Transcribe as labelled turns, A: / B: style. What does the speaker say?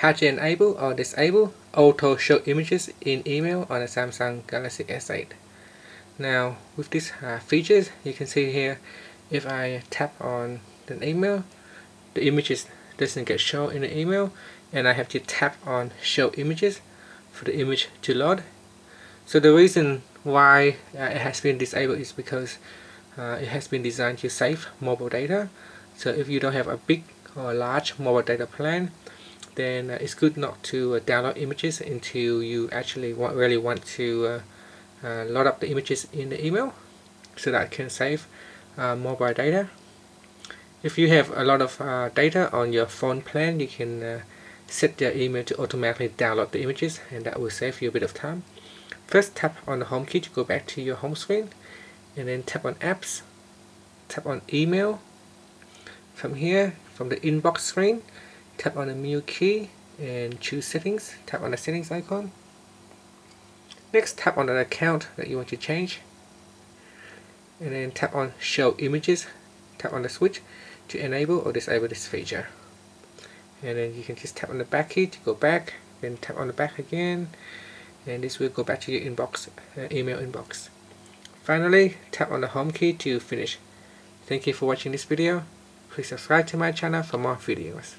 A: how to enable or disable auto show images in email on a Samsung Galaxy S8 now with these uh, features you can see here if I tap on the email the images doesn't get shown in the email and I have to tap on show images for the image to load. So the reason why uh, it has been disabled is because uh, it has been designed to save mobile data. So if you don't have a big or large mobile data plan then uh, it's good not to uh, download images until you actually want, really want to uh, load up the images in the email so that it can save mobile data. If you have a lot of data on your phone plan you can set your email to automatically download the images and that will save you a bit of time. First tap on the home key to go back to your home screen and then tap on apps. Tap on email. From here from the inbox screen tap on the menu key and choose settings. Tap on the settings icon. Next tap on an account that you want to change. And then tap on show images. Tap on the switch to enable or disable this feature. And then you can just tap on the back key to go back then tap on the back again. And this will go back to your inbox uh, email inbox. Finally tap on the home key to finish. Thank you for watching this video. Please subscribe to my channel for more videos